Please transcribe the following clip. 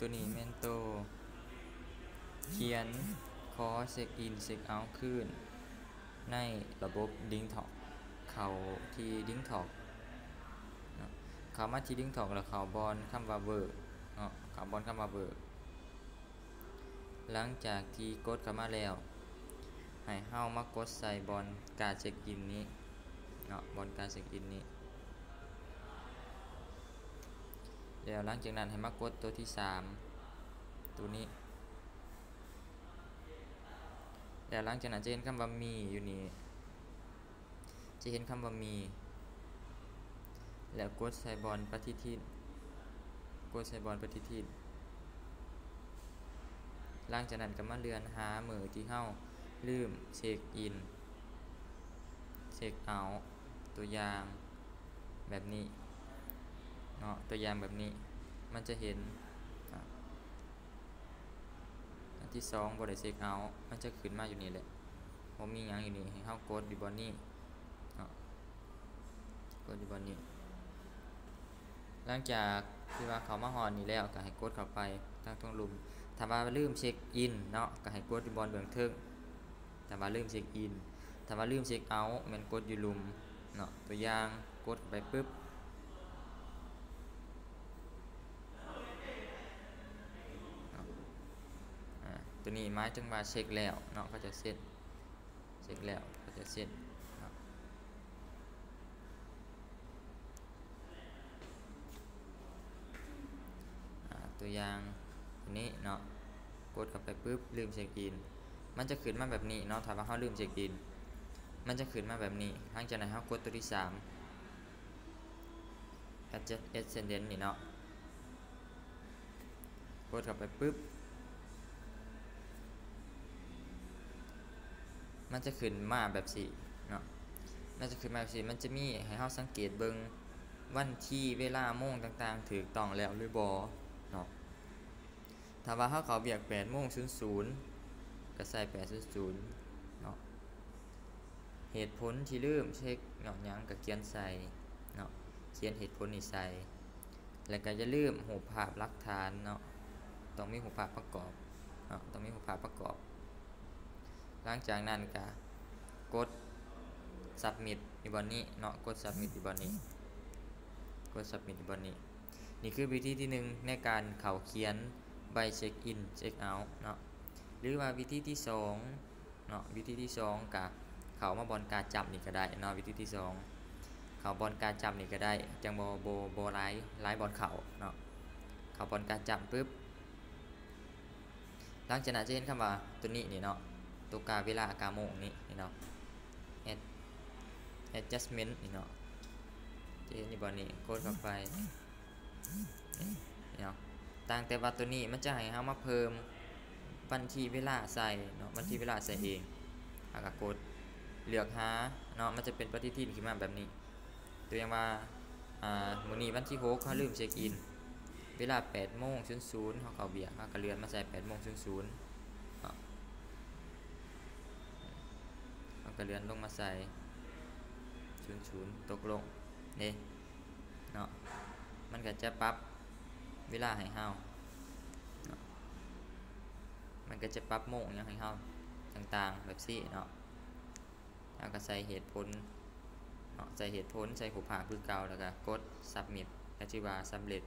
ตัวนี้แม่นโต เขียนขอเช็คอินเช็คเอาท์คืนในระบบดิ้งถอกเขาที่ดิ้งถอกเขามาที่ดิ้งถอกแล้วเขาบอลคำว่าเวอร์เนาะเขาบอลคำว่าเวอร์หลังจากที่กดเข้ามาแล้ว ให้เฮามากดใส่บอลการเช็คอินนี้เนาะบอลการเช็คอินนี้ แล้วหลังจากนั้นให้มากดตัวที่สามตัวนี้ แล้วหลังจากนั้นจะเห็นคำว่ามีอยู่นี่จะเห็นคำว่ามี แล้วกดใส่บอลปฏิทินกดใส่บอลปฏิทินหลังจากนั้นก็มาเลือนหามือที่เฮาลืมเช็คอินเช็คเอาท์ตัวอย่างแบบนี้ เนาะตัวอย่างแบบนี้มันจะเห็นอันที่สองบริเช็คเอาท์มันจะขึ้นมาอยู่นี่แหละผมมีอย่างอยู่นี่ให้เข้ากดอยู่บนนี้เนาะกดอยู่บนนี้หลังจากที่ว่าเขามาหอนนี่แล้วก็ให้กดเข้าไปทั้งตรงลุมถ้าว่าลืมเช็คอินเนาะก็ให้กดอยู่บนเบื้องเทิงถ้าว่าลืมเช็คอินถ้าว่าลืมเช็คเอาท์มันกดอยู่ลุมเนาะตัวอย่างกดไปปุ๊บ อ่าตัว นี้หมายถึงว่าเช็คแล้วเนาะก็จะเสร็จเช็คแล้วก็จะเสร็จตัวอย่างตัวนี้เนาะกดเข้าไปปุ๊บลืมเช็คอิน มันจะขึ้นมาแบบนี้เนาะถ้าว่าเขาลืมเช็คอิน มันจะขึ้นมาแบบนี้หลังจากนั้นเขากดตัวที่สาม adjust ascendant นี่เนาะกดเข้าไปปุ๊บ มันจะขึ้นมาแบบสีเนาะมันจะขึ้นมาแบบสีมันจะมีให้เราสังเกตเบิงวันที่เวลาโมงต่างๆถูกต้องแล้วหรือบอเนาะถ้าว่าเขาเขาเบียก8โมง00ก็ใส่800เนาะเหตุผลที่ลืมเช็คเนาะยังก็เขียนใส่เนาะเขียนเหตุผลนี่ใส่แล้วก็อย่าลืมหูภาพลักฐานเนาะต้องมีหูภาพประกอบเนาะต้องมีหูภาพประกอบ หลังจากนั้นก็กด submit อยู่บนนี้เนาะกด submit อยู่บนนี้กด submit อยู่บนนี้ นี่คือวิธีที่หนึ่งในการเข้าเขียนใบเช็คอินเช็คเอาท์เนาะหรือว่าวิธีที่สองเนาะวิธีที่สองกะเขามาบอลการจับนี่ก็ได้เนาะวิธีที่สองเขาบอลการจับนี่ก็ได้จังโบโบโบไลท์ไลท์บอลเข่าเนาะเขาบอลการจับปุ๊บหลังจากนั้นจะเห็นคำว่าตัวนี้นี่เนาะ ตัวกาเวลากาโมงนี้นี่เนาะ adjustment นี่เนาะเจนี่บอนี่กดเข้าไปนี่เนาะต่างแต่ว่าตัวนี้มันจะให้เฮามาเพิ่มบัญชีเวลาใส่เนาะบัญชีเวลาใส่เองแล้วก็กดเลือกหาเนาะมันจะเป็นปฏิทินขึ้นมาแบบนี้ ตัวอย่างว่าอ่ามื้อนี้วันที่6เขาลืมเช็คอิน เวลา8โมง00เฮาเข้าเบียร์เฮาก็เลื่อนมาใส่8โมง00 เอา กระเลือนลงมาใส่ศูนย์ศูนย์ตกลงนี่เนาะมันก็จะปรับเวลาให้เฮาเนาะมันก็จะปรับโมงอย่างให้เฮาต่างๆแบบซี่เนาะแล้วก็ใส่เหตุผลเนาะใส่เหตุผลใส่หูผาคือเก่าแล้วก็กด submit ก็ชื่อว่าสำเร็จ